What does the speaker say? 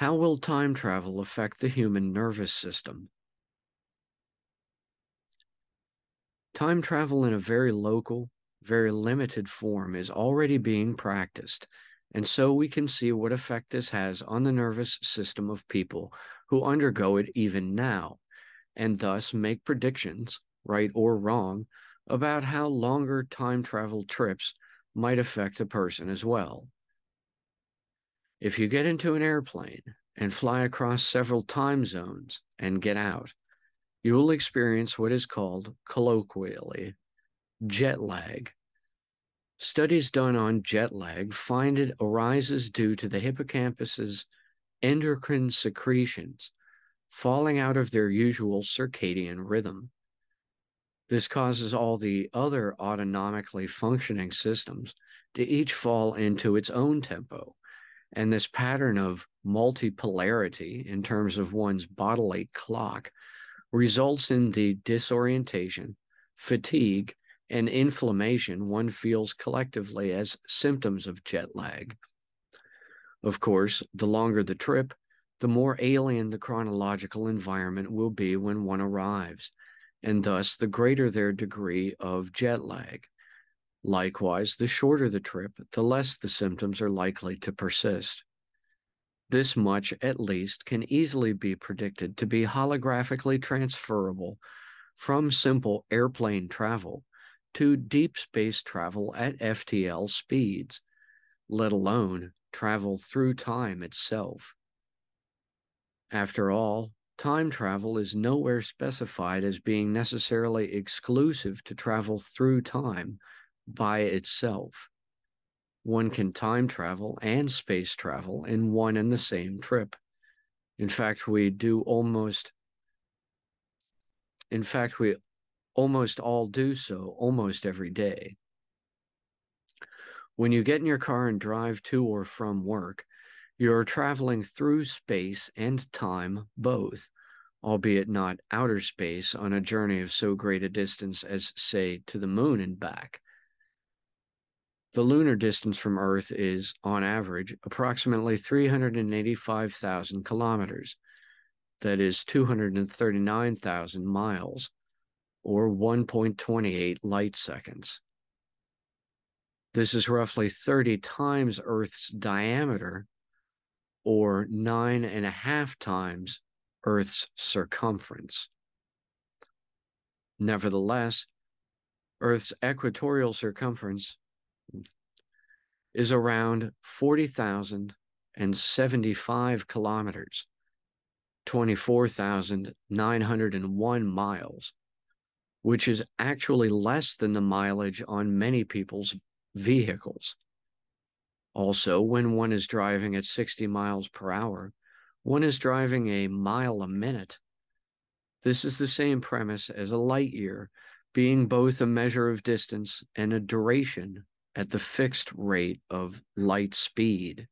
How will time travel affect the human nervous system? Time travel in a very local, very limited form is already being practiced, and so we can see what effect this has on the nervous system of people who undergo it even now, and thus make predictions, right or wrong, about how longer time travel trips might affect a person as well. If you get into an airplane and fly across several time zones and get out, you will experience what is called, colloquially, jet lag. Studies done on jet lag find it arises due to the hippocampus's endocrine secretions falling out of their usual circadian rhythm. This causes all the other autonomically functioning systems to each fall into its own tempo. And this pattern of multipolarity in terms of one's bodily clock results in the disorientation, fatigue, and inflammation one feels collectively as symptoms of jet lag. Of course, the longer the trip, the more alien the chronological environment will be when one arrives, and thus the greater their degree of jet lag. Likewise, the shorter the trip, the less the symptoms are likely to persist. This much, at least, can easily be predicted to be holographically transferable from simple airplane travel to deep space travel at FTL speeds, let alone travel through time itself. After all, time travel is nowhere specified as being necessarily exclusive to travel through time by itself. One can time travel and space travel in one and the same trip. In fact, we do almost in fact, we almost all do so almost every day. When you get in your car and drive to or from work, you're traveling through space and time both, albeit not outer space on a journey of so great a distance as, say, to the moon and back. The lunar distance from Earth is, on average, approximately 385,000 kilometers. That is 239,000 miles, or 1.28 light seconds. This is roughly 30 times Earth's diameter or nine and a half times Earth's circumference. Nevertheless, Earth's equatorial circumference is around 40,075 kilometers, 24,901 miles, which is actually less than the mileage on many people's vehicles. Also, when one is driving at 60 miles per hour, one is driving a mile a minute. This is the same premise as a light year, being both a measure of distance and a duration at the fixed rate of light speed.